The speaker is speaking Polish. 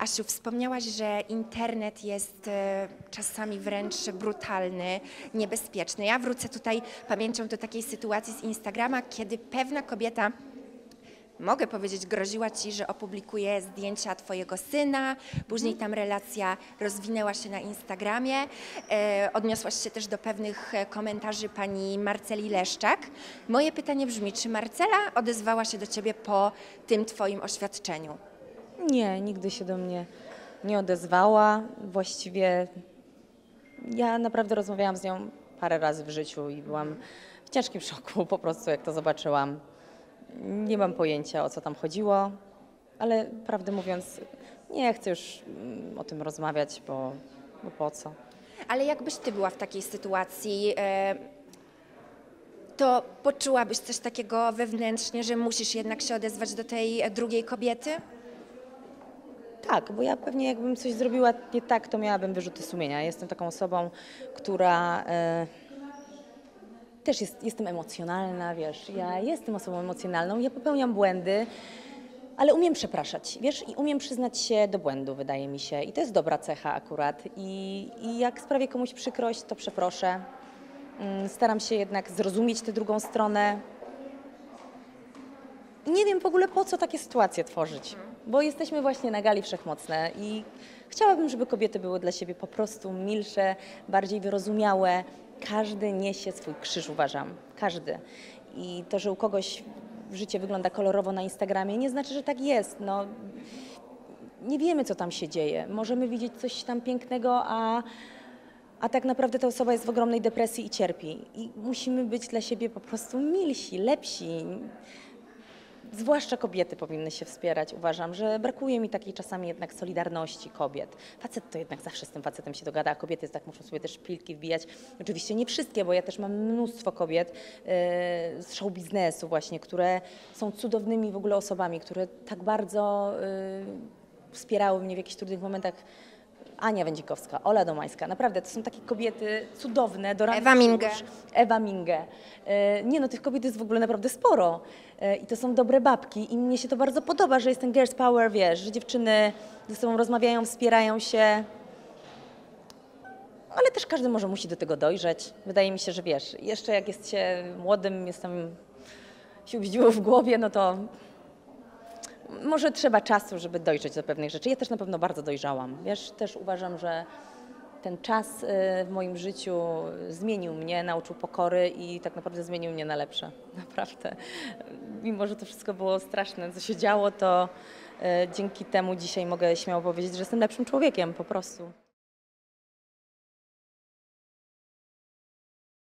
Asiu, wspomniałaś, że internet jest e, czasami wręcz brutalny, niebezpieczny. Ja wrócę tutaj pamięcią do takiej sytuacji z Instagrama, kiedy pewna kobieta mogę powiedzieć, groziła ci, że opublikuje zdjęcia twojego syna. Później tam relacja rozwinęła się na Instagramie. E, odniosłaś się też do pewnych e, komentarzy pani Marceli Leszczak. Moje pytanie brzmi, czy Marcela odezwała się do ciebie po tym twoim oświadczeniu? Nie, nigdy się do mnie nie odezwała. Właściwie ja naprawdę rozmawiałam z nią parę razy w życiu i byłam w ciężkim szoku po prostu, jak to zobaczyłam. Nie mam pojęcia, o co tam chodziło, ale prawdę mówiąc, nie chcę już mm, o tym rozmawiać, bo, bo po co. Ale jakbyś ty była w takiej sytuacji, e, to poczułabyś coś takiego wewnętrznie, że musisz jednak się odezwać do tej drugiej kobiety? Tak, bo ja pewnie jakbym coś zrobiła nie tak, to miałabym wyrzuty sumienia. Jestem taką osobą, która e, też jest, jestem emocjonalna, wiesz. Ja jestem osobą emocjonalną, ja popełniam błędy, ale umiem przepraszać, wiesz, i umiem przyznać się do błędu, wydaje mi się. I to jest dobra cecha akurat. I, i jak sprawię komuś przykrość, to przeproszę. Mm, Staram się jednak zrozumieć tę drugą stronę, nie wiem w ogóle po co takie sytuacje tworzyć, bo jesteśmy właśnie na gali wszechmocne i chciałabym, żeby kobiety były dla siebie po prostu milsze, bardziej wyrozumiałe. Każdy niesie swój krzyż, uważam. Każdy. I to, że u kogoś życie wygląda kolorowo na Instagramie, nie znaczy, że tak jest. No, nie wiemy, co tam się dzieje. Możemy widzieć coś tam pięknego, a, a tak naprawdę ta osoba jest w ogromnej depresji i cierpi. I musimy być dla siebie po prostu milsi, lepsi. Zwłaszcza kobiety powinny się wspierać. Uważam, że brakuje mi takiej czasami jednak solidarności kobiet. Facet to jednak zawsze z tym facetem się dogada, a kobiety tak muszą sobie też szpilki wbijać. Oczywiście nie wszystkie, bo ja też mam mnóstwo kobiet e, z show biznesu właśnie, które są cudownymi w ogóle osobami, które tak bardzo e, wspierały mnie w jakichś trudnych momentach. Ania Wędzikowska, Ola Domańska, naprawdę to są takie kobiety cudowne. Do Ewa Minge. Ewa Minge. E, Nie no, tych kobiet jest w ogóle naprawdę sporo E, i to są dobre babki i mnie się to bardzo podoba, że jest ten girls power, wiesz, że dziewczyny ze sobą rozmawiają, wspierają się. Ale też każdy może musi do tego dojrzeć. Wydaje mi się, że wiesz, jeszcze jak jest się młodym, jestem się w głowie, no to może trzeba czasu, żeby dojrzeć do pewnych rzeczy. Ja też na pewno bardzo dojrzałam. Wiesz, też uważam, że ten czas y, w moim życiu zmienił mnie, nauczył pokory i tak naprawdę zmienił mnie na lepsze. Naprawdę. Mimo, że to wszystko było straszne, co się działo, to y, dzięki temu dzisiaj mogę śmiało powiedzieć, że jestem lepszym człowiekiem po prostu.